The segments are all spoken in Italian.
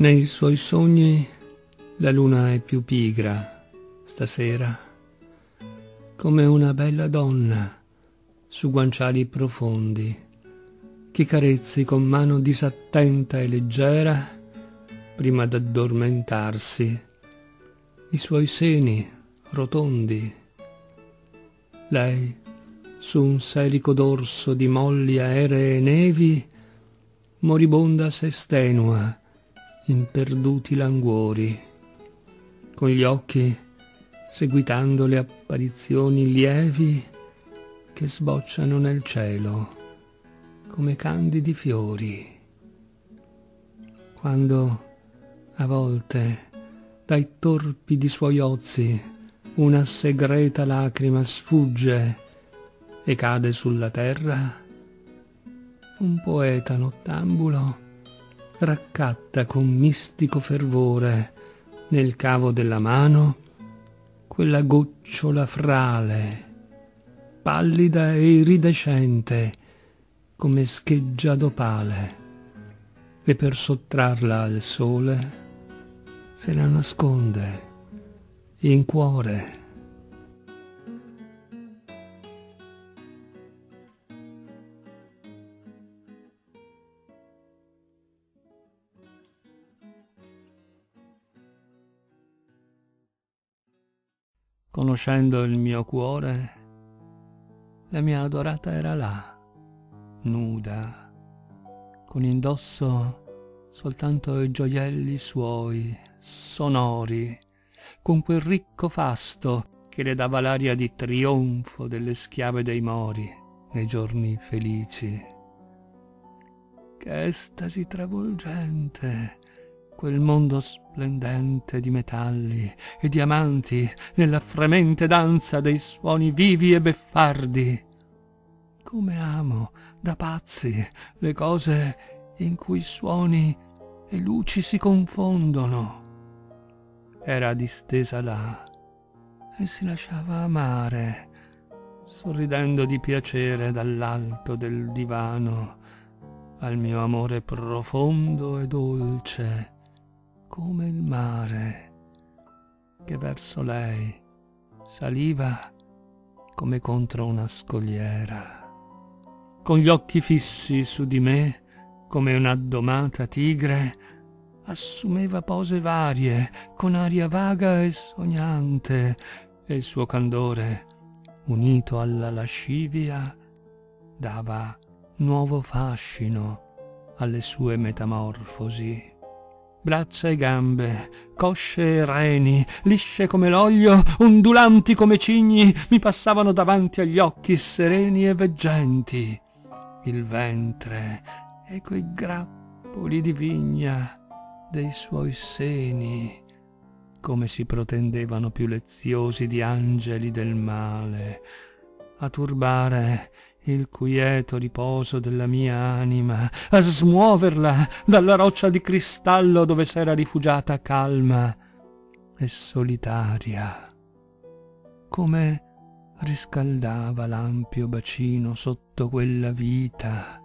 Nei suoi sogni la luna è più pigra stasera, come una bella donna su guanciali profondi, che carezzi con mano disattenta e leggera, prima d'addormentarsi, i suoi seni rotondi. Lei, su un selico dorso di molli aeree nevi, moribonda s'estenua in perduti languori, con gli occhi seguitando le apparizioni lievi che sbocciano nel cielo come candidi fiori. Quando a volte dai torpidi suoi ozi una segreta lacrima sfugge e cade sulla terra, un poeta nottambulo raccatta con mistico fervore nel cavo della mano quella gocciola frale, pallida e iridescente come scheggia d'opale, e per sottrarla al sole se la nasconde in cuore Conoscendo il mio cuore, la mia adorata era là, nuda, con indosso soltanto i gioielli suoi, sonori, con quel ricco fasto che le dava l'aria di trionfo delle schiave dei mori nei giorni felici. Che estasi travolgente! quel mondo splendente di metalli e diamanti nella fremente danza dei suoni vivi e beffardi. Come amo da pazzi le cose in cui suoni e luci si confondono. Era distesa là e si lasciava amare, sorridendo di piacere dall'alto del divano al mio amore profondo e dolce come il mare che verso lei saliva come contro una scogliera. Con gli occhi fissi su di me, come un'addomata tigre, assumeva pose varie, con aria vaga e sognante, e il suo candore, unito alla lascivia, dava nuovo fascino alle sue metamorfosi braccia e gambe, cosce e reni, lisce come l'olio, ondulanti come cigni, mi passavano davanti agli occhi sereni e veggenti. Il ventre e quei grappoli di vigna dei suoi seni, come si protendevano più leziosi di angeli del male, a turbare il quieto riposo della mia anima, a smuoverla dalla roccia di cristallo dove s'era rifugiata calma e solitaria. Come riscaldava l'ampio bacino sotto quella vita.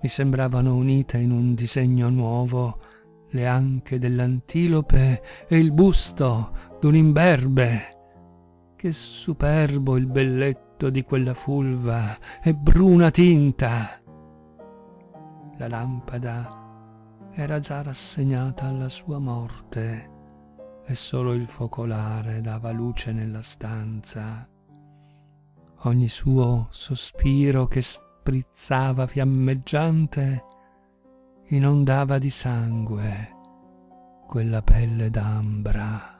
Mi sembravano unite in un disegno nuovo le anche dell'antilope e il busto d'un imberbe. Che superbo il belletto volto di quella fulva e bruna tinta. La lampada era già rassegnata alla sua morte e solo il focolare dava luce nella stanza. Ogni suo sospiro che sprizzava fiammeggiante inondava di sangue quella pelle d'ambra.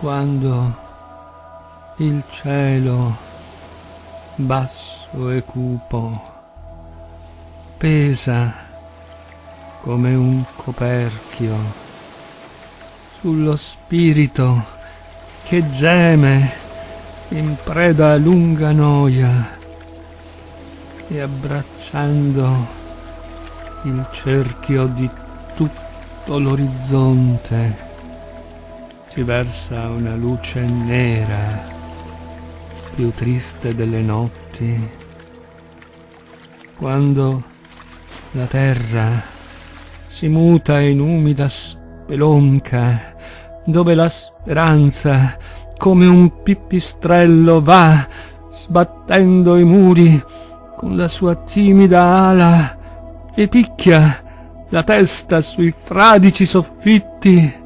Quando il cielo basso e cupo pesa come un coperchio sullo spirito che geme in preda a lunga noia e abbracciando il cerchio di tutto l'orizzonte ci versa una luce nera, più triste delle notti, quando la terra si muta in umida spelonca, dove la speranza, come un pipistrello, va sbattendo i muri con la sua timida ala e picchia la testa sui fradici soffitti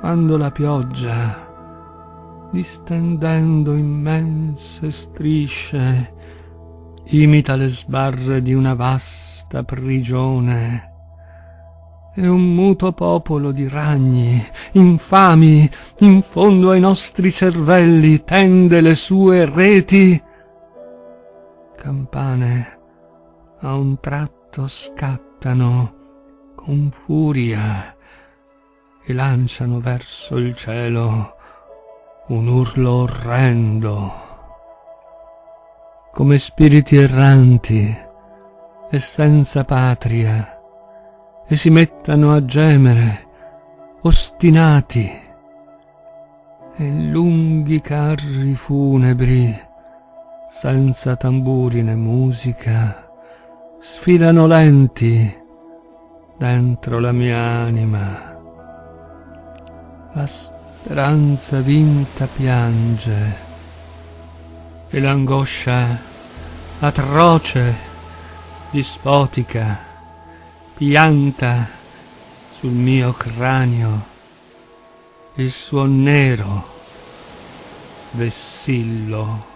quando la pioggia, distendendo immense strisce, imita le sbarre di una vasta prigione, e un muto popolo di ragni, infami, in fondo ai nostri cervelli tende le sue reti. Campane a un tratto scattano con furia e lanciano verso il cielo un urlo orrendo, come spiriti erranti e senza patria, e si mettano a gemere, ostinati, e lunghi carri funebri, senza tamburi né musica, sfilano lenti dentro la mia anima la speranza vinta piange e l'angoscia atroce, dispotica, pianta sul mio cranio il suo nero vessillo.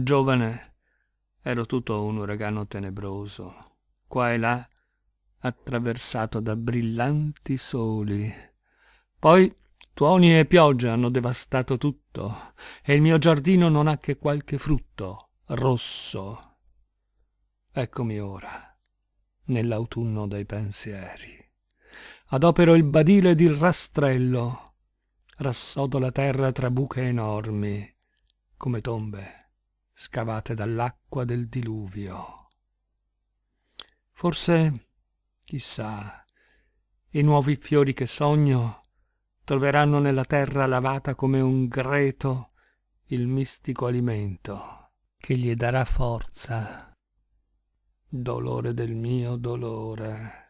Giovane, ero tutto un uragano tenebroso, qua e là attraversato da brillanti soli. Poi tuoni e piogge hanno devastato tutto, e il mio giardino non ha che qualche frutto rosso. Eccomi ora, nell'autunno dei pensieri. Adopero il badile ed il rastrello, rassodo la terra tra buche enormi, come tombe scavate dall'acqua del diluvio. Forse, chissà, i nuovi fiori che sogno troveranno nella terra lavata come un greto il mistico alimento che gli darà forza. Dolore del mio dolore.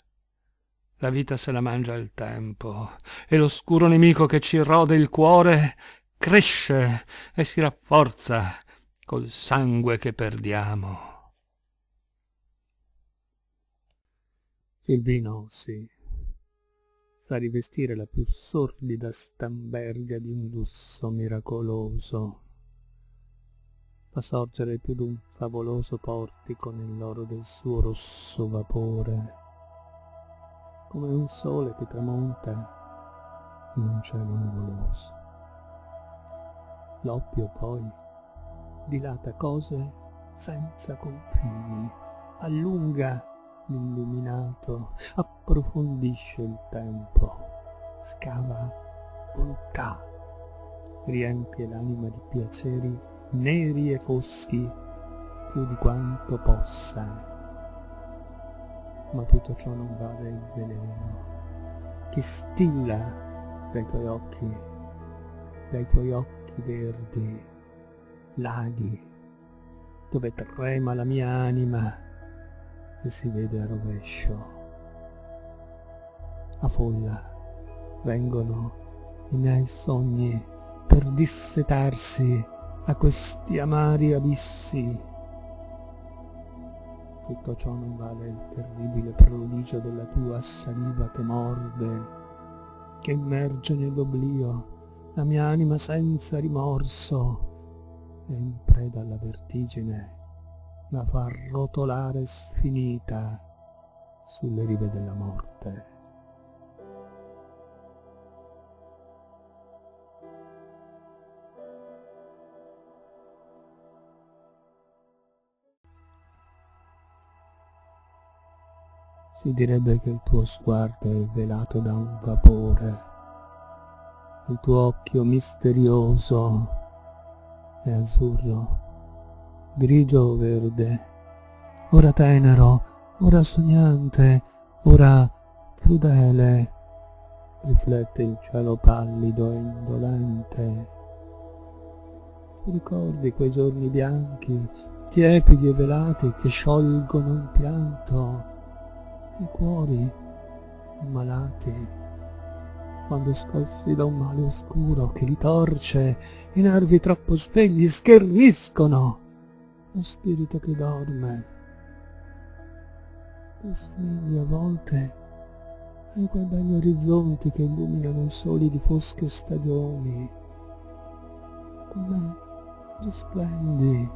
La vita se la mangia il tempo e l'oscuro nemico che ci rode il cuore cresce e si rafforza col sangue che perdiamo. Il vino, sì, sa rivestire la più sordida stamberga di un lusso miracoloso, fa sorgere più d'un favoloso portico nell'oro del suo rosso vapore, come un sole che tramonta in un cielo nuvoloso. L'oppio poi dilata cose senza confini, allunga l'illuminato, approfondisce il tempo, scava volontà, riempie l'anima di piaceri neri e foschi più di quanto possa. Ma tutto ciò non vale il veleno che stilla dai tuoi occhi, dai tuoi occhi verdi laghi, dove trema la mia anima e si vede a rovescio. A folla vengono i miei sogni per dissetarsi a questi amari abissi. Tutto ciò non vale il terribile prodigio della tua saliva che morde, che immerge nell'oblio la mia anima senza rimorso e in preda alla vertigine la fa rotolare sfinita sulle rive della morte. Si direbbe che il tuo sguardo è velato da un vapore, il tuo occhio misterioso è azzurro, grigio o verde, ora tenero, ora sognante, ora crudele, riflette il cielo pallido e indolente. Ti ricordi quei giorni bianchi, tiepidi e velati che sciolgono il pianto? i cuori ammalati, quando scossi da un male oscuro che li torce, i nervi troppo svegli scherniscono, lo spirito che dorme. Tu svegli a volte ai quei belli orizzonti che illuminano i soli di fosche stagioni. Come risplendi,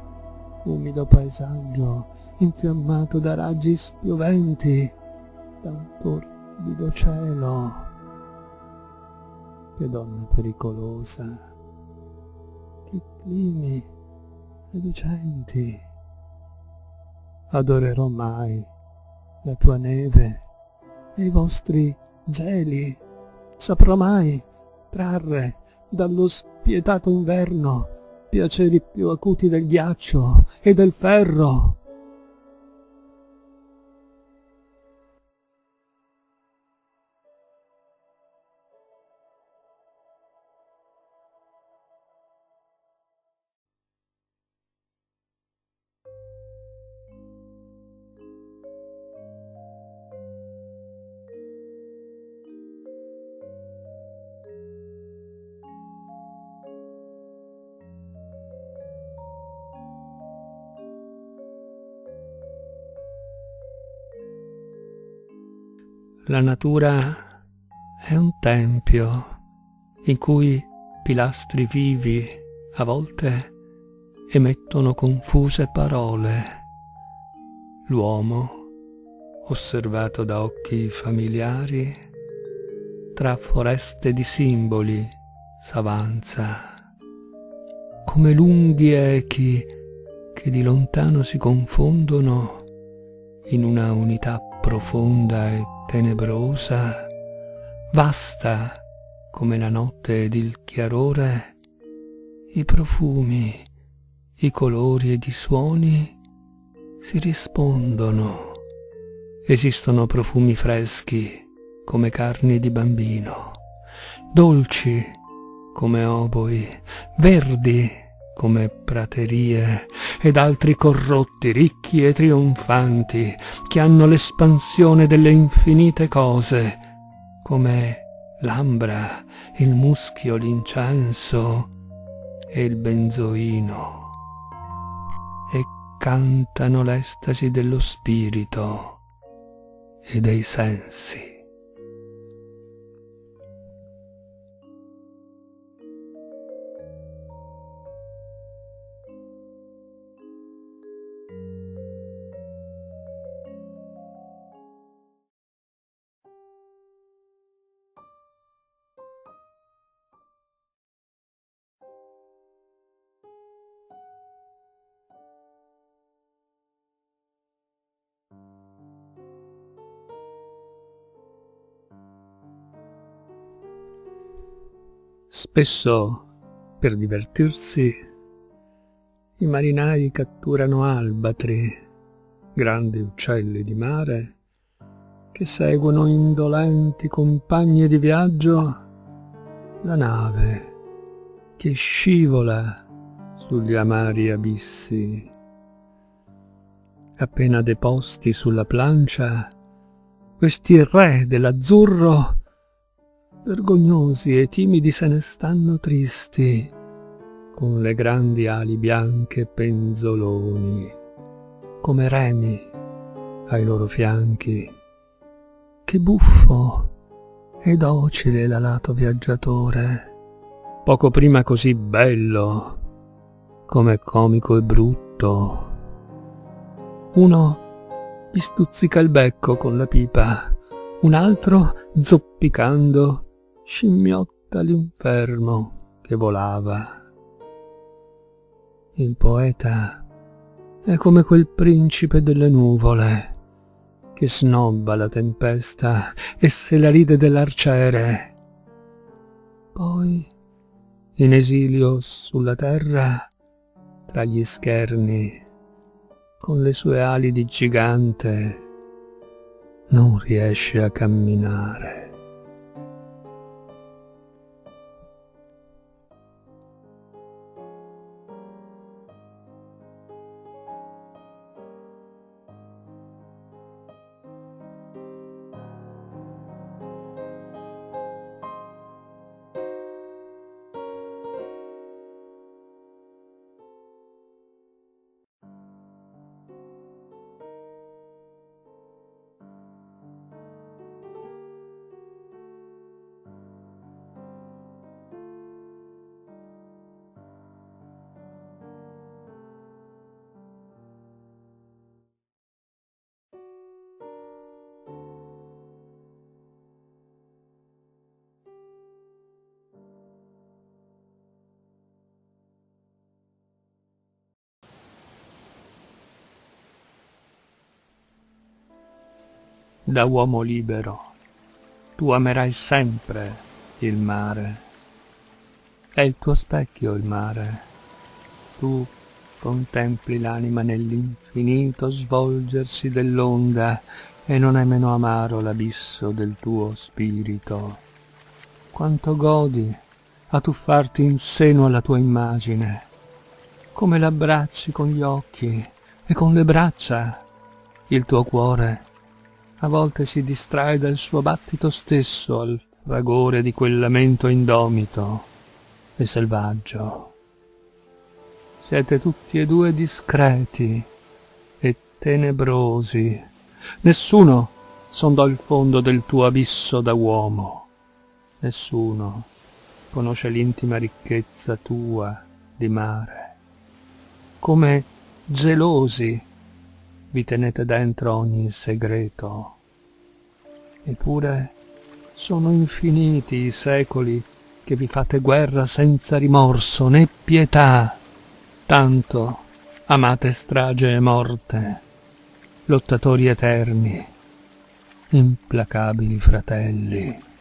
umido paesaggio, infiammato da raggi spioventi, da un torbido cielo. Che donna pericolosa, che climi seducenti. Adorerò mai la tua neve e i vostri geli. Saprò mai trarre dallo spietato inverno piaceri più acuti del ghiaccio e del ferro. La natura è un tempio in cui pilastri vivi a volte emettono confuse parole. L'uomo, osservato da occhi familiari, tra foreste di simboli s'avanza, come lunghi echi che di lontano si confondono in una unità profonda e tenebrosa, vasta come la notte ed il chiarore, i profumi, i colori ed i suoni si rispondono. Esistono profumi freschi come carni di bambino, dolci come oboi, verdi come praterie, ed altri corrotti, ricchi e trionfanti, che hanno l'espansione delle infinite cose, come l'ambra, il muschio, l'incenso e il benzoino, e cantano l'estasi dello spirito e dei sensi. Spesso, per divertirsi, i marinai catturano albatri, grandi uccelli di mare, che seguono indolenti compagni di viaggio la nave che scivola sugli amari abissi. Appena deposti sulla plancia, questi re dell'azzurro, vergognosi e timidi se ne stanno tristi, con le grandi ali bianche penzoloni, come remi ai loro fianchi. Che buffo e docile l'alato viaggiatore, poco prima così bello, come comico e brutto. Uno gli stuzzica il becco con la pipa, un altro, zoppicando, scimmiotta l'infermo che volava. Il poeta è come quel principe delle nuvole che snobba la tempesta e se la ride dell'arciere. Poi, in esilio sulla terra, tra gli scherni, con le sue ali di gigante, non riesce a camminare. Da uomo libero, tu amerai sempre il mare. È il tuo specchio il mare. Tu contempli l'anima nell'infinito svolgersi dell'onda e non è meno amaro l'abisso del tuo spirito. Quanto godi a tuffarti in seno alla tua immagine, come l'abbracci con gli occhi e con le braccia il tuo cuore a volte si distrae dal suo battito stesso al fragore di quel lamento indomito e selvaggio. Siete tutti e due discreti e tenebrosi. Nessuno sondò il fondo del tuo abisso da uomo. Nessuno conosce l'intima ricchezza tua di mare. Come gelosi vi tenete dentro ogni segreto. Eppure sono infiniti i secoli che vi fate guerra senza rimorso né pietà. Tanto amate strage e morte, lottatori eterni, implacabili fratelli.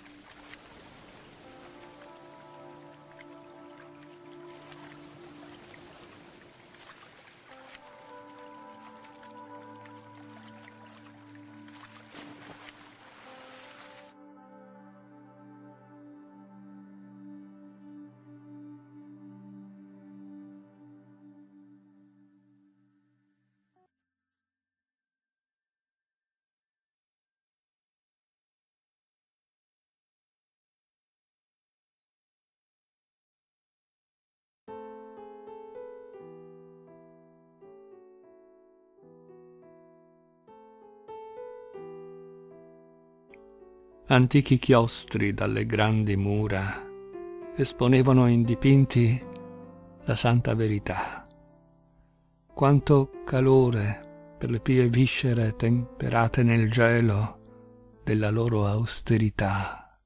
Antichi chiostri dalle grandi mura esponevano in dipinti la santa verità. Quanto calore per le pie viscere temperate nel gelo della loro austerità.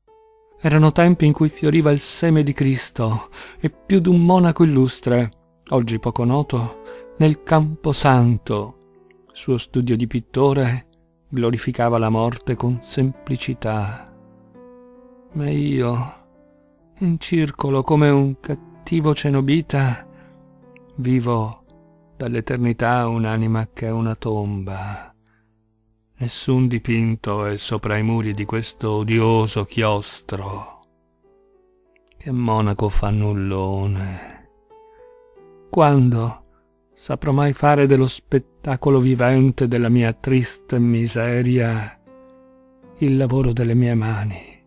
Erano tempi in cui fioriva il seme di Cristo e più d'un monaco illustre, oggi poco noto, nel Camposanto, suo studio di pittore, glorificava la morte con semplicità. Ma io, in circolo come un cattivo cenobita, vivo dall'eternità un'anima che è una tomba. Nessun dipinto è sopra i muri di questo odioso chiostro. Che monaco fannullone quando saprò mai fare dello spettacolo vivente della mia triste miseria il lavoro delle mie mani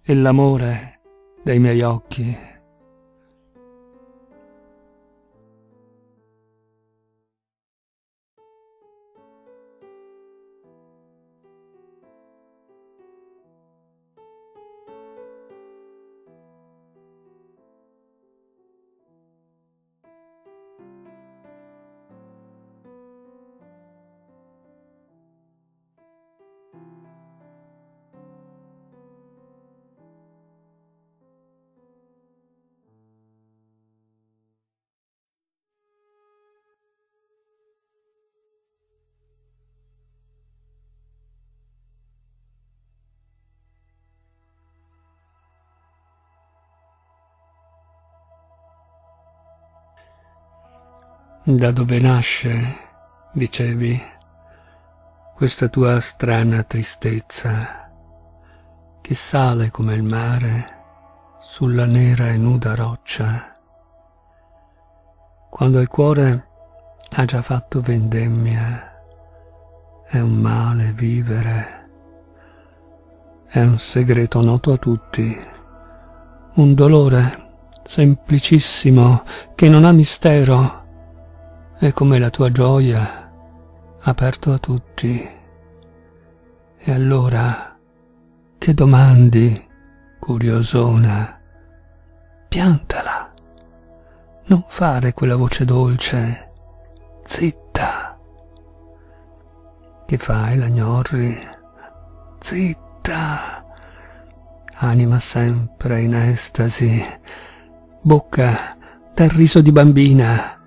e l'amore dei miei occhi. Da dove nasce, dicevi, questa tua strana tristezza? Che sale come il mare sulla nera e nuda roccia, quando il cuore ha già fatto vendemmia, è un male vivere, è un segreto noto a tutti, un dolore semplicissimo che non ha mistero è come la tua gioia, aperto a tutti. E allora, che domandi, curiosona? Piantala. Non fare quella voce dolce. Zitta. Che fai, la gnorri? Zitta. Anima sempre in estasi. Bocca del riso di bambina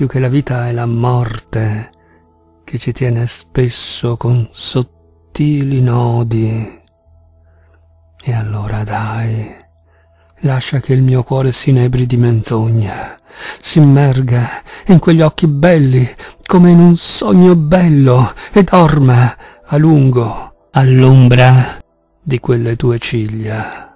più che la vita è la morte che ci tiene spesso con sottili nodi. E allora dai, lascia che il mio cuore si nebri di menzogna, si immerga in quegli occhi belli come in un sogno bello e dorma a lungo all'ombra di quelle tue ciglia.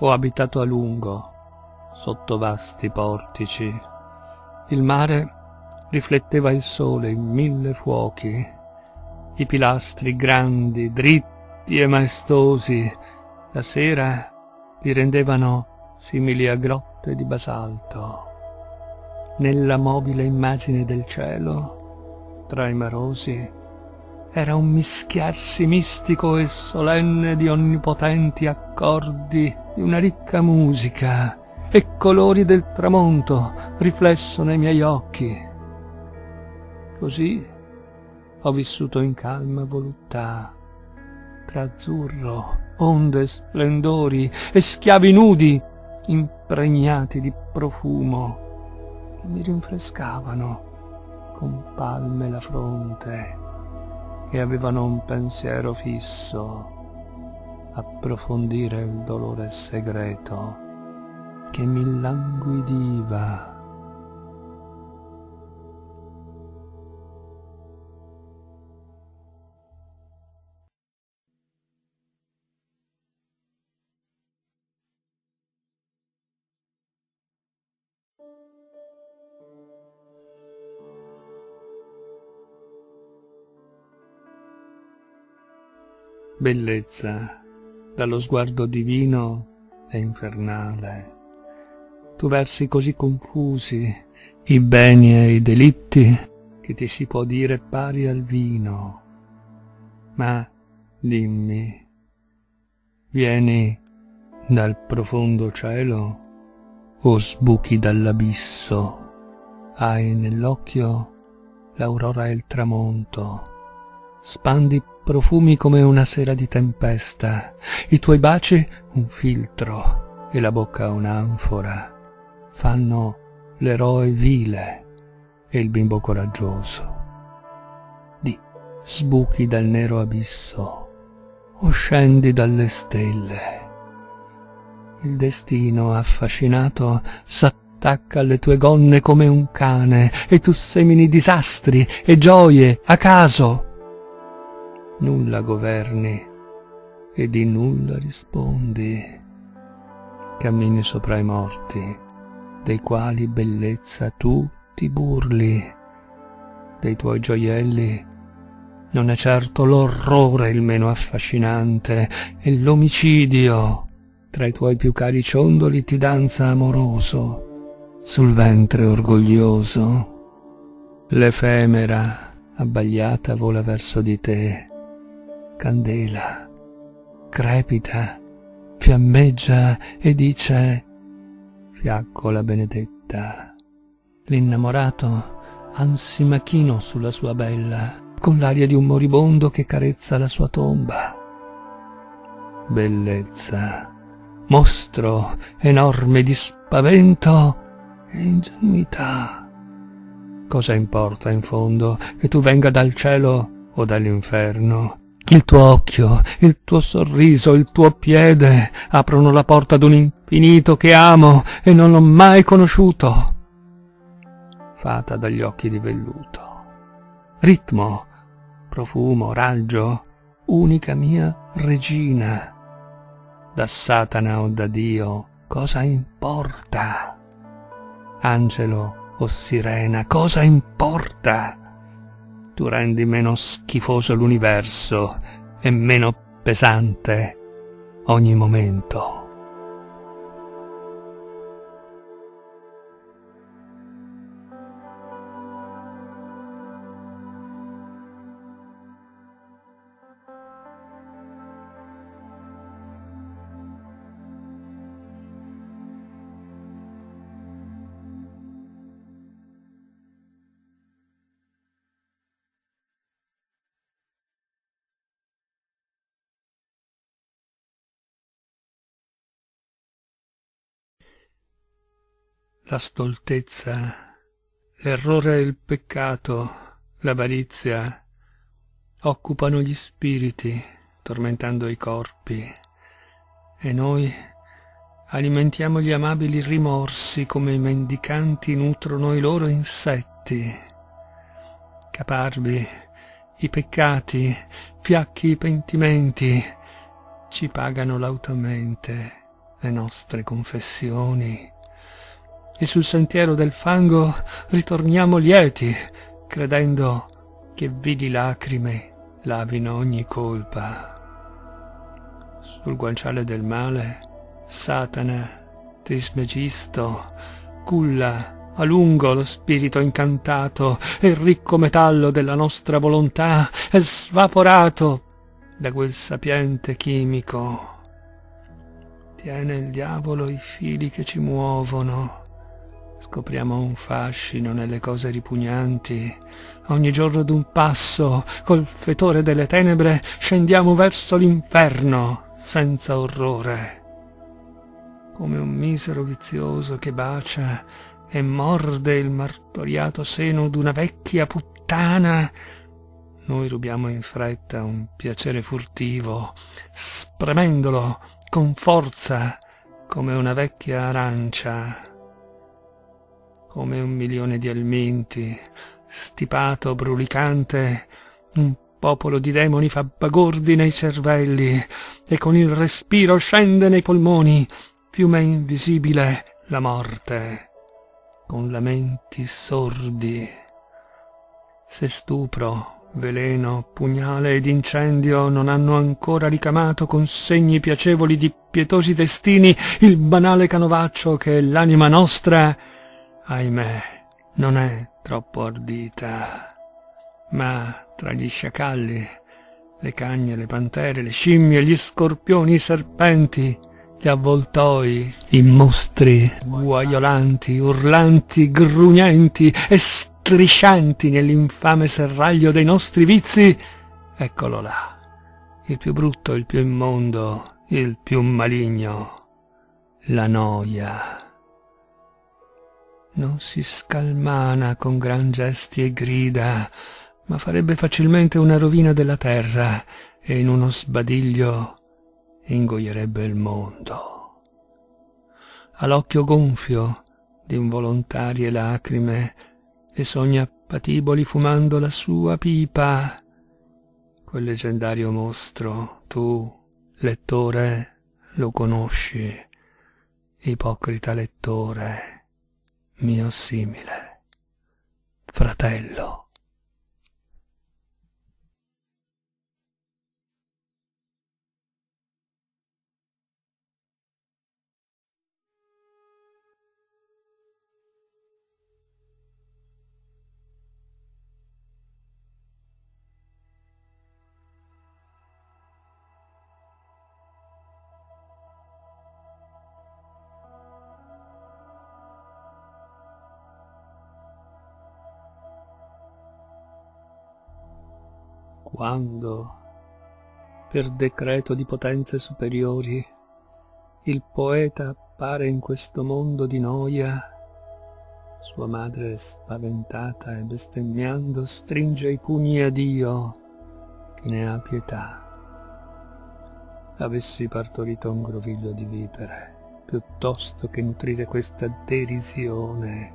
Ho abitato a lungo, sotto vasti portici. Il mare rifletteva il sole in mille fuochi. I pilastri grandi, dritti e maestosi, la sera li rendevano simili a grotte di basalto. Nella mobile immagine del cielo, tra i marosi, era un mischiarsi mistico e solenne di onnipotenti accordi di una ricca musica e colori del tramonto riflesso nei miei occhi. Così ho vissuto in calma voluttà, tra azzurro, onde splendori e schiavi nudi impregnati di profumo che mi rinfrescavano con palme la fronte e avevano un pensiero fisso, approfondire il dolore segreto che mi languidiva. bellezza, dallo sguardo divino e infernale. Tu versi così confusi i beni e i delitti che ti si può dire pari al vino. Ma dimmi, vieni dal profondo cielo o sbuchi dall'abisso? Hai nell'occhio l'aurora e il tramonto spandi profumi come una sera di tempesta, i tuoi baci un filtro e la bocca un'anfora, fanno l'eroe vile e il bimbo coraggioso. Di sbuchi dal nero abisso o scendi dalle stelle. Il destino affascinato s'attacca alle tue gonne come un cane e tu semini disastri e gioie a caso. Nulla governi e di nulla rispondi. Cammini sopra i morti, dei quali bellezza tu ti burli, dei tuoi gioielli non è certo l'orrore il meno affascinante, è l'omicidio. Tra i tuoi più cari ciondoli ti danza amoroso, sul ventre orgoglioso. L'efemera, abbagliata, vola verso di te. Candela, crepita, fiammeggia e dice fiaccola benedetta. L'innamorato ansima chino sulla sua bella con l'aria di un moribondo che carezza la sua tomba. Bellezza, mostro enorme di spavento e ingenuità. Cosa importa in fondo che tu venga dal cielo o dall'inferno? Il tuo occhio, il tuo sorriso, il tuo piede aprono la porta d'un infinito che amo e non ho mai conosciuto. Fata dagli occhi di velluto. Ritmo, profumo, raggio, unica mia regina. Da Satana o da Dio, cosa importa? Angelo o sirena, cosa importa? Tu rendi meno schifoso l'universo e meno pesante ogni momento. La stoltezza, l'errore e il peccato, l'avarizia, occupano gli spiriti, tormentando i corpi, e noi alimentiamo gli amabili rimorsi come i mendicanti nutrono i loro insetti. Caparbi, i peccati, fiacchi i pentimenti, ci pagano lautamente le nostre confessioni e sul sentiero del fango ritorniamo lieti, credendo che vili lacrime lavino ogni colpa. Sul guanciale del male, Satana, Trismegisto, culla a lungo lo spirito incantato e il ricco metallo della nostra volontà è svaporato da quel sapiente chimico. Tiene il diavolo i fili che ci muovono Scopriamo un fascino nelle cose ripugnanti. Ogni giorno d'un passo, col fetore delle tenebre, scendiamo verso l'inferno, senza orrore. Come un misero vizioso che bacia e morde il martoriato seno d'una vecchia puttana, noi rubiamo in fretta un piacere furtivo, spremendolo con forza come una vecchia arancia come un milione di almenti, stipato, brulicante, un popolo di demoni fa bagordi nei cervelli e con il respiro scende nei polmoni, fiume invisibile, la morte, con lamenti sordi. Se stupro, veleno, pugnale ed incendio non hanno ancora ricamato con segni piacevoli di pietosi destini il banale canovaccio che l'anima nostra ahimè, non è troppo ardita, ma tra gli sciacalli, le cagne, le pantere, le scimmie, gli scorpioni, i serpenti, gli avvoltoi, i mostri guaiolanti, urlanti, grugnenti e striscianti nell'infame serraglio dei nostri vizi, Eccolo là, il più brutto, il più immondo, il più maligno, la noia. Non si scalmana con gran gesti e grida, ma farebbe facilmente una rovina della terra e in uno sbadiglio ingoierebbe il mondo. Ha l'occhio gonfio d'involontarie lacrime e sogna patiboli fumando la sua pipa quel leggendario mostro, tu, lettore, lo conosci, ipocrita lettore, mio simile, fratello. Quando, per decreto di potenze superiori, il poeta appare in questo mondo di noia, sua madre spaventata e bestemmiando stringe i pugni a Dio che ne ha pietà. Avessi partorito un groviglio di vipere, piuttosto che nutrire questa derisione.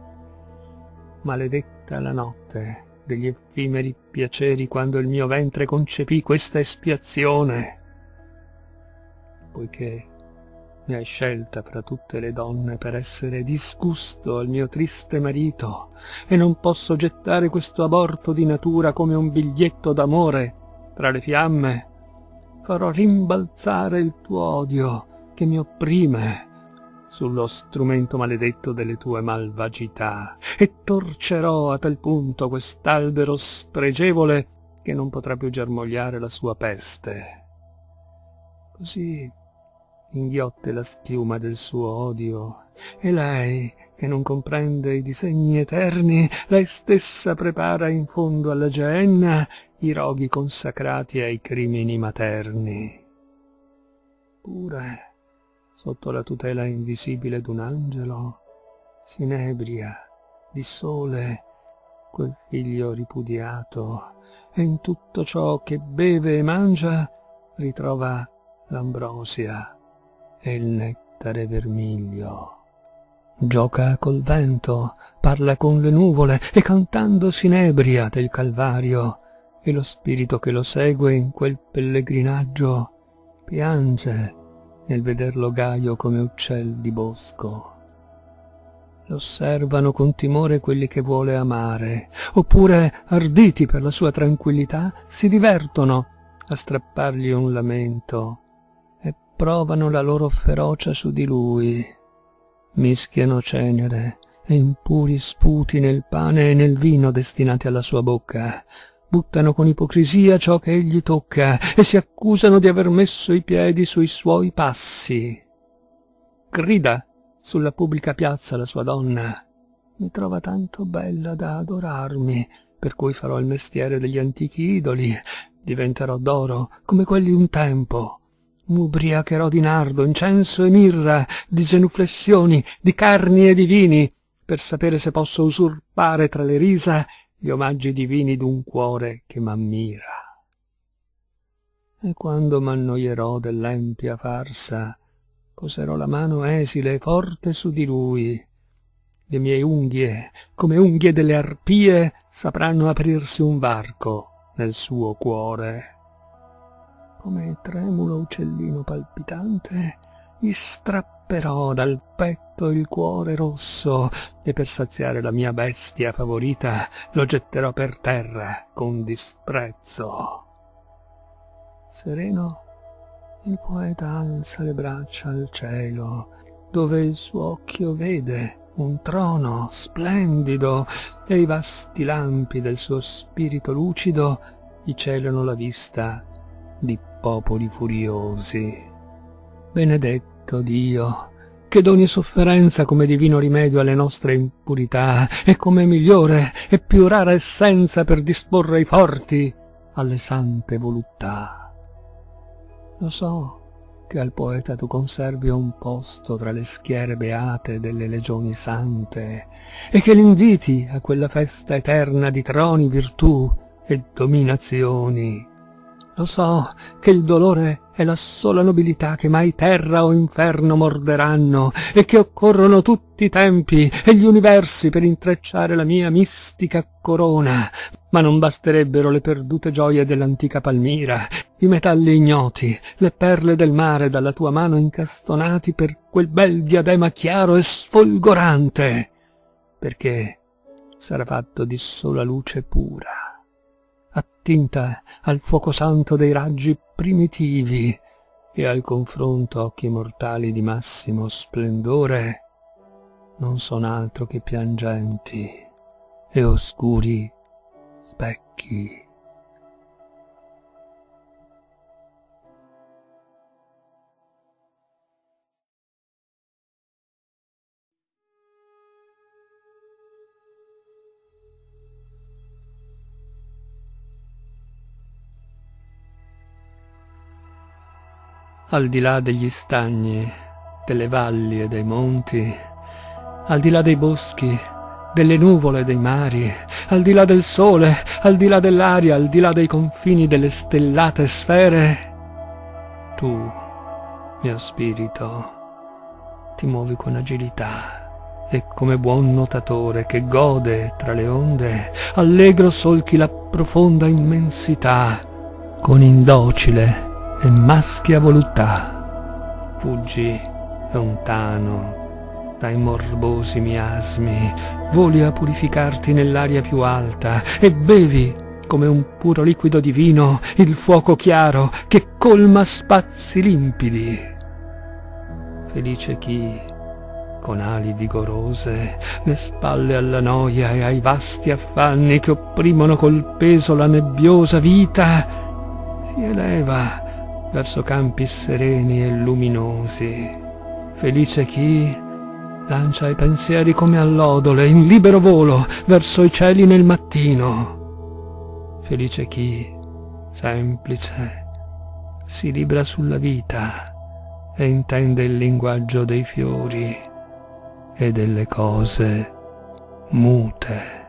Maledetta la notte degli effimeri piaceri quando il mio ventre concepì questa espiazione. Poiché mi hai scelta fra tutte le donne per essere disgusto al mio triste marito e non posso gettare questo aborto di natura come un biglietto d'amore tra le fiamme, farò rimbalzare il tuo odio che mi opprime sullo strumento maledetto delle tue malvagità e torcerò a tal punto quest'albero spregevole che non potrà più germogliare la sua peste. Così inghiotte la schiuma del suo odio e lei, che non comprende i disegni eterni, lei stessa prepara in fondo alla geenna i roghi consacrati ai crimini materni. Pure sotto la tutela invisibile d'un angelo, si inebria di sole quel figlio ripudiato e in tutto ciò che beve e mangia ritrova l'ambrosia e il nettare vermiglio. Gioca col vento, parla con le nuvole e cantando si inebria del Calvario e lo spirito che lo segue in quel pellegrinaggio piange nel vederlo gaio come uccel di bosco. Lo osservano con timore quelli che vuole amare, oppure, arditi per la sua tranquillità, si divertono a strappargli un lamento e provano la loro ferocia su di lui. Mischiano cenere e impuri sputi nel pane e nel vino destinati alla sua bocca, buttano con ipocrisia ciò che egli tocca e si accusano di aver messo i piedi sui suoi passi. Grida sulla pubblica piazza la sua donna. Mi trova tanto bella da adorarmi, per cui farò il mestiere degli antichi idoli, diventerò d'oro come quelli un tempo. M'ubriacherò di nardo, incenso e mirra, di genuflessioni, di carni e di vini, per sapere se posso usurpare tra le risa gli omaggi divini d'un cuore che m'ammira. E quando m'annoierò dell'empia farsa, poserò la mano esile e forte su di lui. Le mie unghie, come unghie delle arpie, sapranno aprirsi un varco nel suo cuore. Come tremulo uccellino palpitante, gli strapperò dal petto il cuore rosso e per saziare la mia bestia favorita lo getterò per terra con disprezzo. Sereno il poeta alza le braccia al cielo, dove il suo occhio vede un trono splendido e i vasti lampi del suo spirito lucido gli celano la vista di popoli furiosi. Benedetto Dio, che d'ogni sofferenza come divino rimedio alle nostre impurità e come migliore e più rara essenza per disporre i forti alle sante voluttà. Lo so che al poeta tu conservi un posto tra le schiere beate delle legioni sante e che l'inviti a quella festa eterna di troni, virtù e dominazioni. Lo so che il dolore è la sola nobilità che mai terra o inferno morderanno e che occorrono tutti i tempi e gli universi per intrecciare la mia mistica corona, ma non basterebbero le perdute gioie dell'antica Palmira, i metalli ignoti, le perle del mare dalla tua mano incastonati per quel bel diadema chiaro e sfolgorante, perché sarà fatto di sola luce pura attinta al fuoco santo dei raggi primitivi e al confronto occhi mortali di massimo splendore, non son altro che piangenti e oscuri specchi. Al di là degli stagni, delle valli e dei monti, al di là dei boschi, delle nuvole e dei mari, al di là del sole, al di là dell'aria, al di là dei confini delle stellate sfere, tu, mio spirito, ti muovi con agilità e come buon nuotatore che gode tra le onde, allegro solchi la profonda immensità con indocile e maschia voluttà. Fuggi lontano dai morbosi miasmi, voli a purificarti nell'aria più alta e bevi come un puro liquido divino il fuoco chiaro che colma spazi limpidi. Felice chi, con ali vigorose, le spalle alla noia e ai vasti affanni che opprimono col peso la nebbiosa vita, si eleva verso campi sereni e luminosi. Felice chi lancia i pensieri come all'odole in libero volo verso i cieli nel mattino. Felice chi, semplice, si libra sulla vita e intende il linguaggio dei fiori e delle cose mute.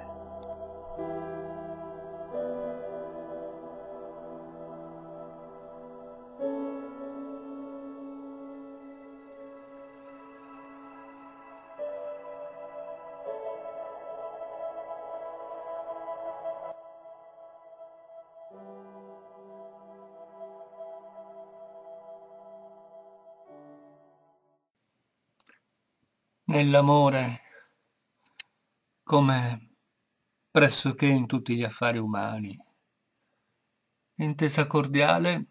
Nell'amore come pressoché in tutti gli affari umani. L'intesa cordiale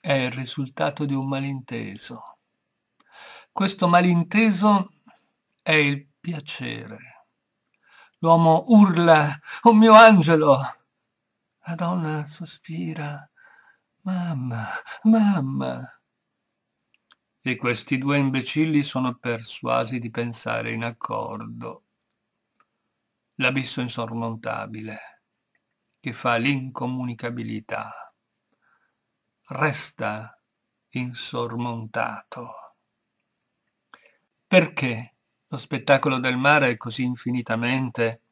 è il risultato di un malinteso. Questo malinteso è il piacere. L'uomo urla, oh mio angelo! La donna sospira, mamma, mamma e questi due imbecilli sono persuasi di pensare in accordo. L'abisso insormontabile che fa l'incomunicabilità resta insormontato. Perché lo spettacolo del mare è così infinitamente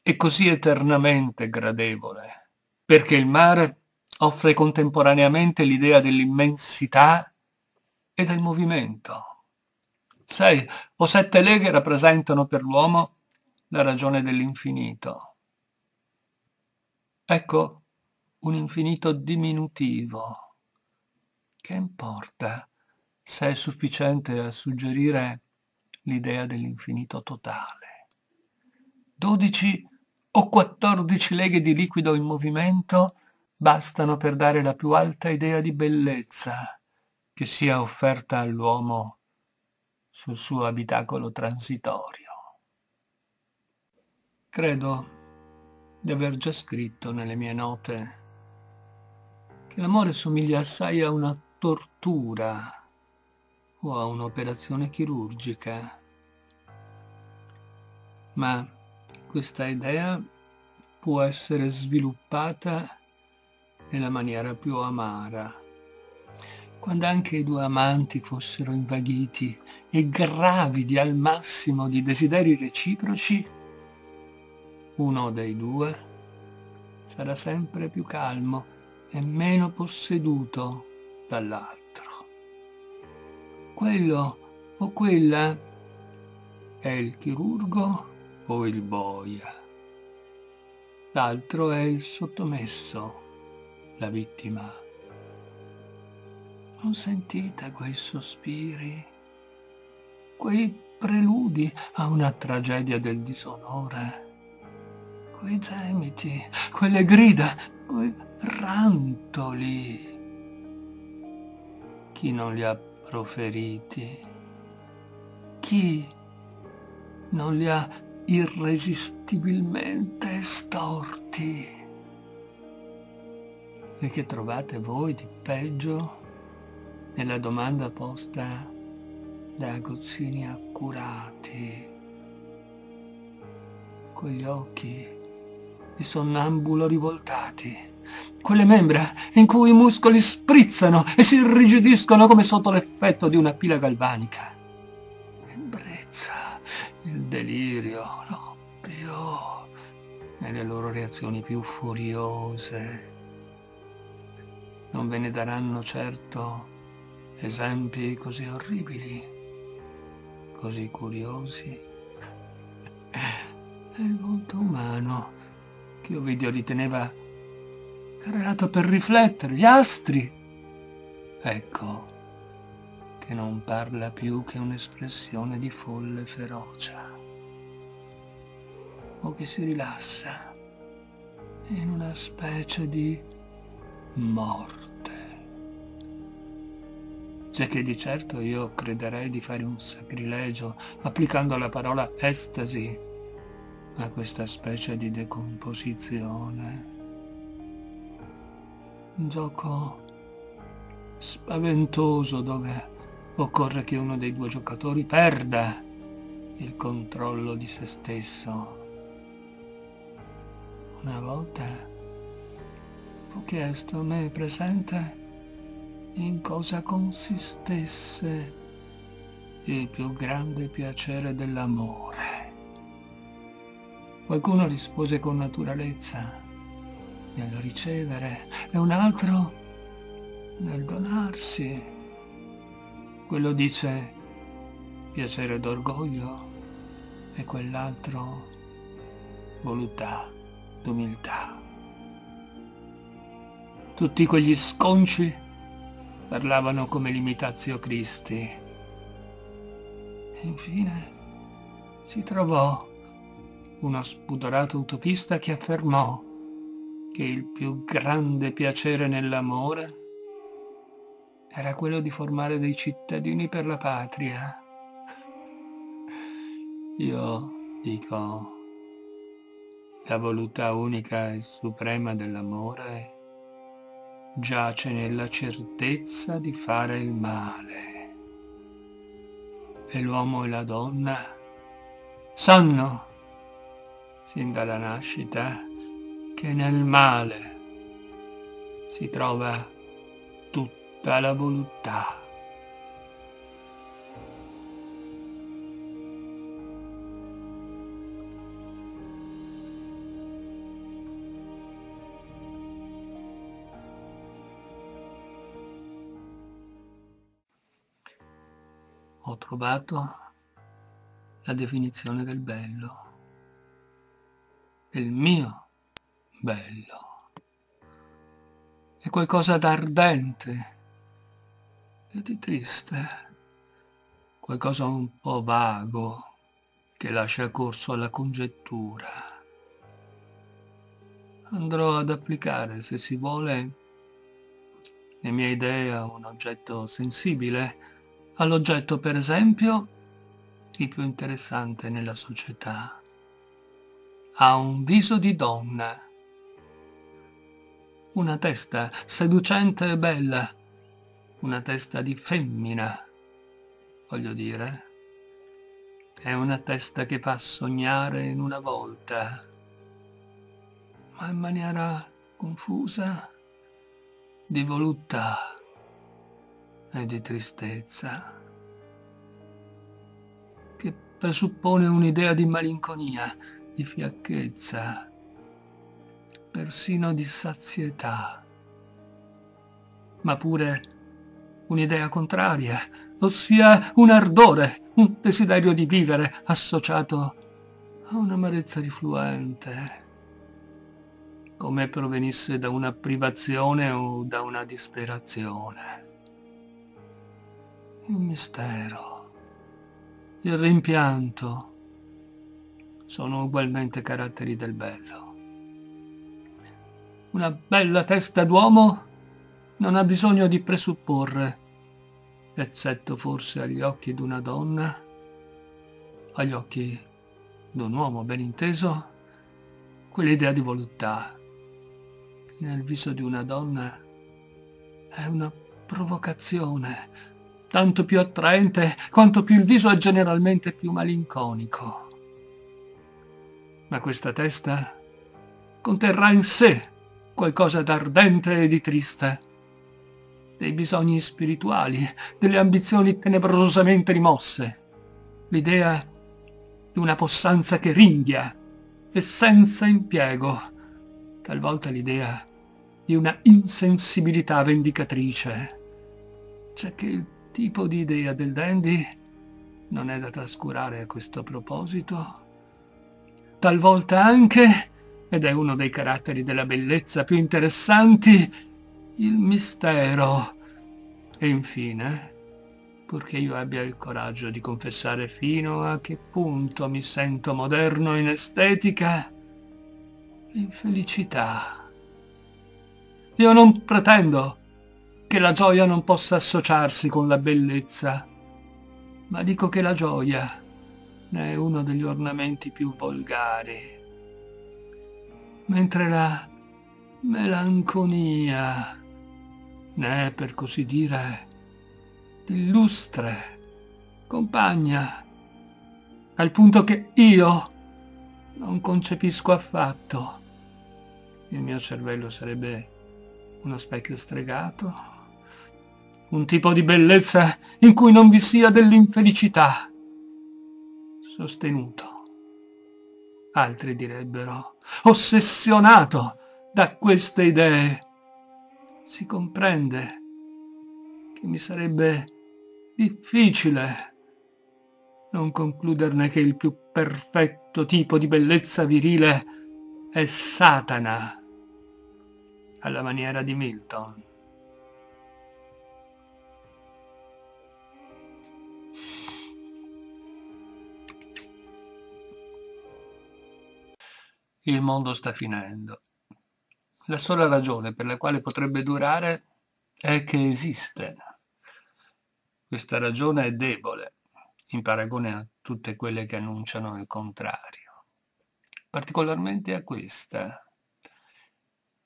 e così eternamente gradevole? Perché il mare offre contemporaneamente l'idea dell'immensità e del movimento. Sei o sette leghe rappresentano per l'uomo la ragione dell'infinito. Ecco un infinito diminutivo. Che importa se è sufficiente a suggerire l'idea dell'infinito totale? Dodici o quattordici leghe di liquido in movimento bastano per dare la più alta idea di bellezza che sia offerta all'uomo sul suo abitacolo transitorio. Credo di aver già scritto nelle mie note che l'amore somiglia assai a una tortura o a un'operazione chirurgica, ma questa idea può essere sviluppata nella maniera più amara. Quando anche i due amanti fossero invaghiti e gravidi al massimo di desideri reciproci, uno dei due sarà sempre più calmo e meno posseduto dall'altro. Quello o quella è il chirurgo o il boia. L'altro è il sottomesso, la vittima. Non sentite quei sospiri, quei preludi a una tragedia del disonore, quei gemiti, quelle grida, quei rantoli. Chi non li ha proferiti? Chi non li ha irresistibilmente storti? E che trovate voi di peggio nella domanda posta da agozzini accurati, con gli occhi di sonnambulo rivoltati? quelle membra in cui i muscoli sprizzano e si irrigidiscono come sotto l'effetto di una pila galvanica. L'ebbrezza, il delirio, l'oppio, nelle loro reazioni più furiose. Non ve ne daranno certo esempi così orribili, così curiosi. È il volto umano che Ovidio riteneva creato per riflettere, gli astri. Ecco che non parla più che un'espressione di folle ferocia, o che si rilassa in una specie di morte. C'è che di certo io crederei di fare un sacrilegio applicando la parola estasi a questa specie di decomposizione un gioco spaventoso dove occorre che uno dei due giocatori perda il controllo di se stesso. Una volta ho chiesto a me presente in cosa consistesse il più grande piacere dell'amore. Qualcuno rispose con naturalezza nel ricevere e un altro nel donarsi. Quello dice piacere d'orgoglio e quell'altro voluttà d'umiltà. Tutti quegli sconci parlavano come l'imitazio Cristi. Infine si trovò uno spudorato utopista che affermò che il più grande piacere nell'amore era quello di formare dei cittadini per la patria. Io dico, la voluttà unica e suprema dell'amore giace nella certezza di fare il male. E l'uomo e la donna sanno, sin dalla nascita, che nel male si trova tutta la voluttà. Trovato la definizione del bello, del mio bello. È qualcosa d'ardente e di triste, qualcosa un po' vago che lascia corso alla congettura. Andrò ad applicare, se si vuole, le mie idee a un oggetto sensibile, all'oggetto per esempio il più interessante nella società. Ha un viso di donna una testa seducente e bella, una testa di femmina, voglio dire. È una testa che fa sognare in una volta, ma in maniera confusa di voluttà e di tristezza, che presuppone un'idea di malinconia, di fiacchezza, persino di sazietà, ma pure un'idea contraria, ossia un ardore, un desiderio di vivere associato a un'amarezza rifluente, come provenisse da una privazione o da una disperazione. Il mistero, il rimpianto. Sono ugualmente caratteri del bello. Una bella testa d'uomo non ha bisogno di presupporre, eccetto forse agli occhi d'una donna, agli occhi d'un uomo ben inteso, quell'idea di voluttà. Che nel viso di una donna è una provocazione, tanto più attraente quanto più il viso è generalmente più malinconico. Ma questa testa conterrà in sé qualcosa d'ardente e di triste, dei bisogni spirituali, delle ambizioni tenebrosamente rimosse, l'idea di una possanza che ringhia e senza impiego, talvolta l'idea di una insensibilità vendicatrice. C'è che il tipo di idea del dandy non è da trascurare a questo proposito. Talvolta anche ed è uno dei caratteri della bellezza più interessanti, il mistero. E infine, purché io abbia il coraggio di confessare fino a che punto mi sento moderno in estetica, l'infelicità. Io non pretendo che la gioia non possa associarsi con la bellezza, ma dico che la gioia ne è uno degli ornamenti più volgari mentre la melanconia ne è per così dire illustre compagna, al punto che io non concepisco affatto. Il mio cervello sarebbe uno specchio stregato, un tipo di bellezza in cui non vi sia dell'infelicità, sostenuto altri direbbero, ossessionato da queste idee. Si comprende che mi sarebbe difficile non concluderne che il più perfetto tipo di bellezza virile è Satana, alla maniera di Milton. Il mondo sta finendo. La sola ragione per la quale potrebbe durare è che esiste. Questa ragione è debole in paragone a tutte quelle che annunciano il contrario. Particolarmente a questa,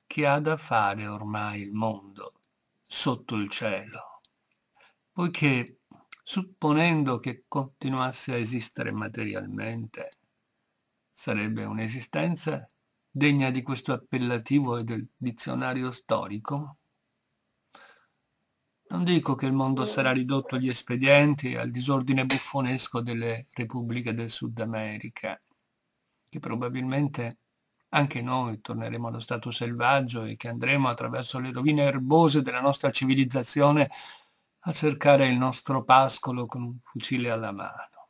che ha da fare ormai il mondo sotto il cielo, poiché supponendo che continuasse a esistere materialmente, Sarebbe un'esistenza degna di questo appellativo e del dizionario storico? Non dico che il mondo sarà ridotto agli espedienti e al disordine buffonesco delle repubbliche del Sud America, che probabilmente anche noi torneremo allo stato selvaggio e che andremo attraverso le rovine erbose della nostra civilizzazione a cercare il nostro pascolo con un fucile alla mano.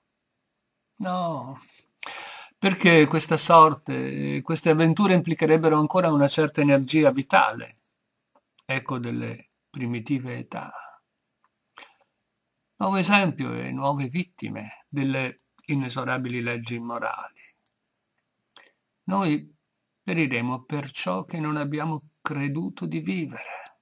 No, perché questa sorte, queste avventure implicherebbero ancora una certa energia vitale, ecco delle primitive età. Nuovo esempio e nuove vittime delle inesorabili leggi immorali. Noi periremo per ciò che non abbiamo creduto di vivere.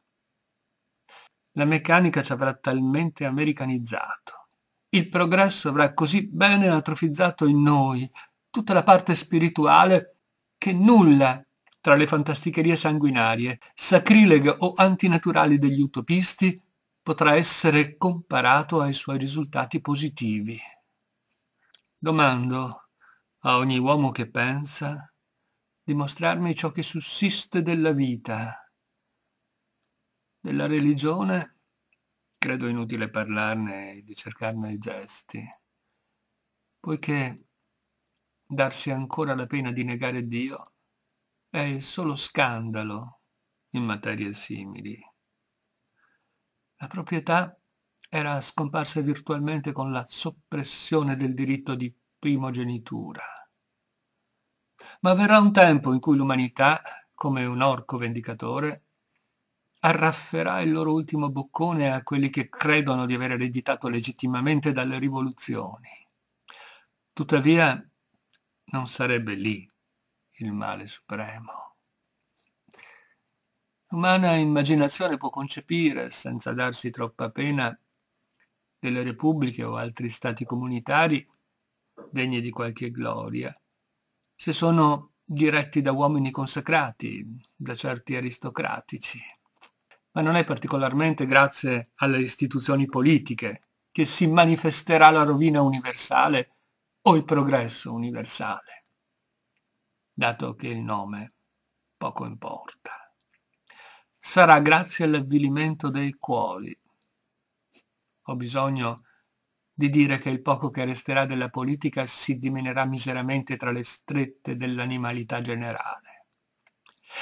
La meccanica ci avrà talmente americanizzato. Il progresso avrà così bene atrofizzato in noi tutta la parte spirituale che nulla tra le fantasticherie sanguinarie, sacrileghe o antinaturali degli utopisti potrà essere comparato ai suoi risultati positivi. Domando a ogni uomo che pensa di mostrarmi ciò che sussiste della vita. Della religione credo inutile parlarne e di cercarne i gesti, poiché darsi ancora la pena di negare Dio è il solo scandalo in materie simili. La proprietà era scomparsa virtualmente con la soppressione del diritto di primogenitura. Ma verrà un tempo in cui l'umanità, come un orco vendicatore, arrafferà il loro ultimo boccone a quelli che credono di aver ereditato legittimamente dalle rivoluzioni. Tuttavia, non sarebbe lì il male supremo. L'umana immaginazione può concepire, senza darsi troppa pena, delle repubbliche o altri stati comunitari degni di qualche gloria, se sono diretti da uomini consacrati, da certi aristocratici. Ma non è particolarmente grazie alle istituzioni politiche che si manifesterà la rovina universale o il progresso universale, dato che il nome poco importa. Sarà grazie all'avvilimento dei cuori. Ho bisogno di dire che il poco che resterà della politica si diminerà miseramente tra le strette dell'animalità generale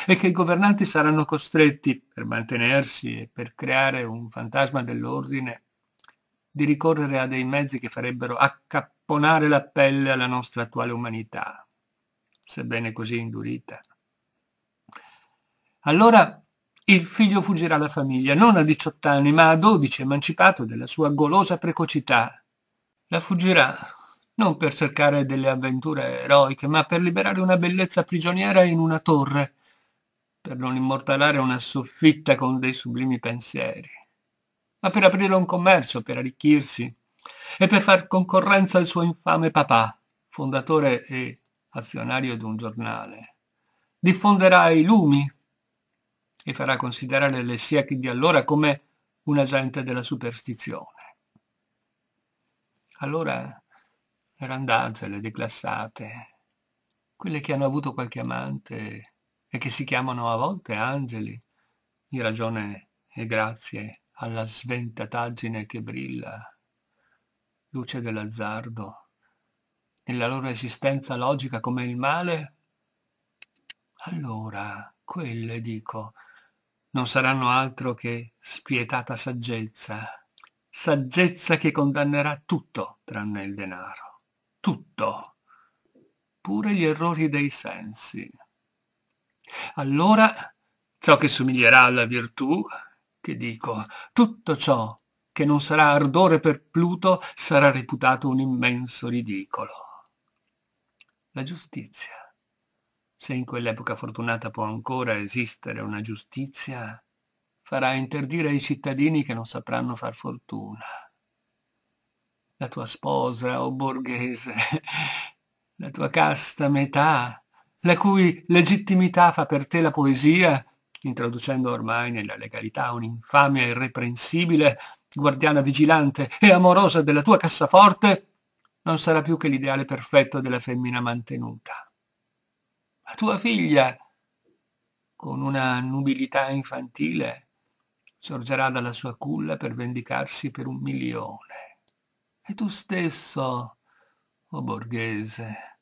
e che i governanti saranno costretti, per mantenersi e per creare un fantasma dell'ordine, di ricorrere a dei mezzi che farebbero accapponare ponare la pelle alla nostra attuale umanità, sebbene così indurita. Allora il figlio fuggirà alla famiglia, non a 18 anni, ma a 12, emancipato della sua golosa precocità. La fuggirà non per cercare delle avventure eroiche, ma per liberare una bellezza prigioniera in una torre, per non immortalare una soffitta con dei sublimi pensieri, ma per aprire un commercio, per arricchirsi, e per far concorrenza al suo infame papà, fondatore e azionario di un giornale. Diffonderà i lumi e farà considerare le siachi di allora come un agente della superstizione. Allora le randagge, le declassate, quelle che hanno avuto qualche amante e che si chiamano a volte angeli, in ragione e grazie alla sventataggine che brilla luce dell'azzardo, nella loro esistenza logica come il male, allora quelle, dico, non saranno altro che spietata saggezza, saggezza che condannerà tutto tranne il denaro, tutto, pure gli errori dei sensi. Allora ciò che somiglierà alla virtù, che dico, tutto ciò che non sarà ardore per Pluto, sarà reputato un immenso ridicolo. La giustizia. Se in quell'epoca fortunata può ancora esistere una giustizia, farà interdire ai cittadini che non sapranno far fortuna. La tua sposa, o oh borghese, la tua casta metà, la cui legittimità fa per te la poesia, introducendo ormai nella legalità un'infamia irreprensibile, guardiana vigilante e amorosa della tua cassaforte, non sarà più che l'ideale perfetto della femmina mantenuta. La tua figlia, con una nubilità infantile, sorgerà dalla sua culla per vendicarsi per un milione. E tu stesso, o oh borghese,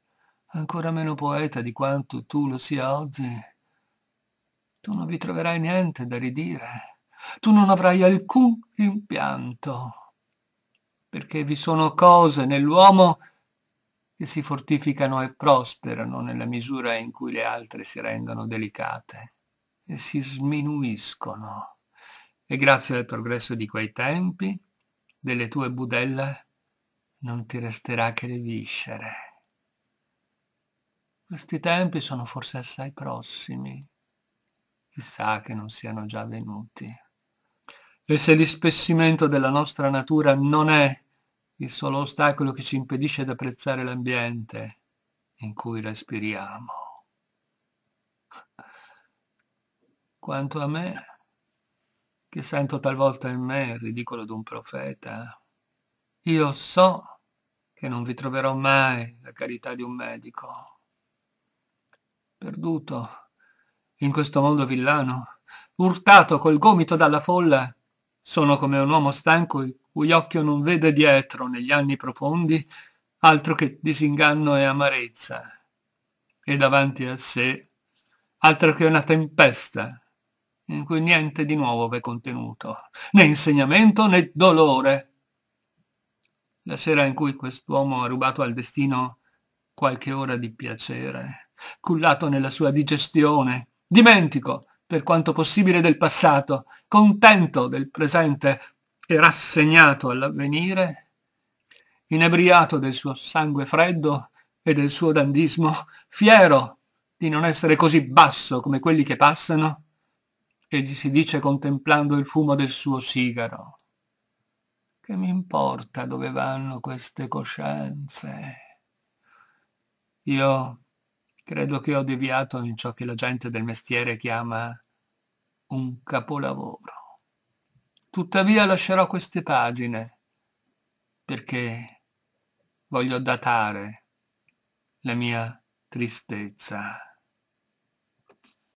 ancora meno poeta di quanto tu lo sia oggi, tu non vi troverai niente da ridire tu non avrai alcun rimpianto, perché vi sono cose nell'uomo che si fortificano e prosperano nella misura in cui le altre si rendono delicate e si sminuiscono. E grazie al progresso di quei tempi, delle tue budella non ti resterà che le viscere. Questi tempi sono forse assai prossimi, chissà che non siano già venuti. E se l'ispessimento della nostra natura non è il solo ostacolo che ci impedisce di apprezzare l'ambiente in cui respiriamo. Quanto a me, che sento talvolta in me il ridicolo d'un profeta, io so che non vi troverò mai la carità di un medico. Perduto in questo mondo villano, urtato col gomito dalla folla, sono come un uomo stanco il cui occhio non vede dietro negli anni profondi altro che disinganno e amarezza, e davanti a sé altro che una tempesta in cui niente di nuovo v'è contenuto, né insegnamento né dolore. La sera in cui quest'uomo ha rubato al destino qualche ora di piacere, cullato nella sua digestione, dimentico per quanto possibile del passato, contento del presente e rassegnato all'avvenire, inebriato del suo sangue freddo e del suo dandismo, fiero di non essere così basso come quelli che passano, e gli si dice contemplando il fumo del suo sigaro. Che mi importa dove vanno queste coscienze? Io credo che ho deviato in ciò che la gente del mestiere chiama un capolavoro. Tuttavia lascerò queste pagine perché voglio datare la mia tristezza.